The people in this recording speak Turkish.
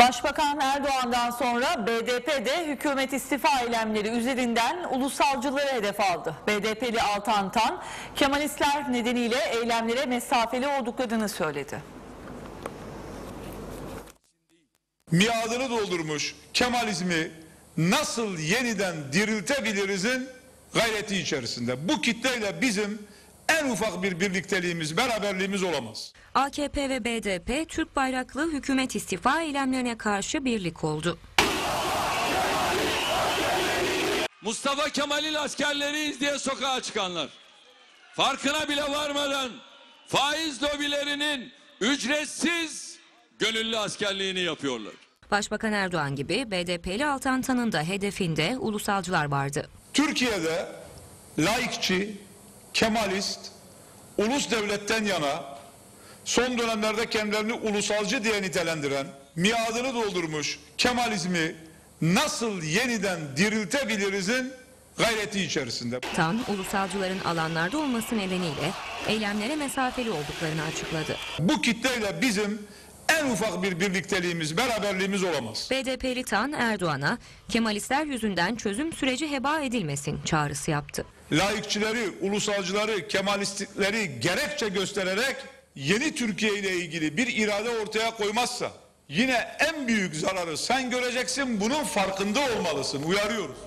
Başbakan Erdoğan'dan sonra BDP de hükümet istifa eylemleri üzerinden ulusalcıları hedef aldı. BDP'li Altan Tan, Kemalistler nedeniyle eylemlere mesafeli olduklarını söyledi. miadını doldurmuş Kemalizmi nasıl yeniden diriltebilirizin gayreti içerisinde. Bu kitleyle bizim en ufak bir birlikteliğimiz, beraberliğimiz olamaz. AKP ve BDP Türk bayraklı hükümet istifa eylemlerine karşı birlik oldu. Mustafa Kemal'in askerleriyiz diye sokağa çıkanlar. Farkına bile varmadan faiz lobilerinin ücretsiz gönüllü askerliğini yapıyorlar. Başbakan Erdoğan gibi BDP'li Altan Tan'ın da hedefinde ulusalcılar vardı. Türkiye'de laikçi, kemalist, ulus devletten yana son dönemlerde kendilerini ulusalcı diye nitelendiren, miadını doldurmuş Kemalizmi nasıl yeniden diriltebilirizin gayreti içerisinde. Tan, ulusalcıların alanlarda olması nedeniyle eylemlere mesafeli olduklarını açıkladı. Bu kitleyle bizim en ufak bir birlikteliğimiz, beraberliğimiz olamaz. BDP'li Tan, Erdoğan'a Kemalistler yüzünden çözüm süreci heba edilmesin çağrısı yaptı. Laikçileri, ulusalcıları, kemalistleri gerekçe göstererek yeni Türkiye ile ilgili bir irade ortaya koymazsa yine en büyük zararı sen göreceksin bunun farkında olmalısın uyarıyoruz.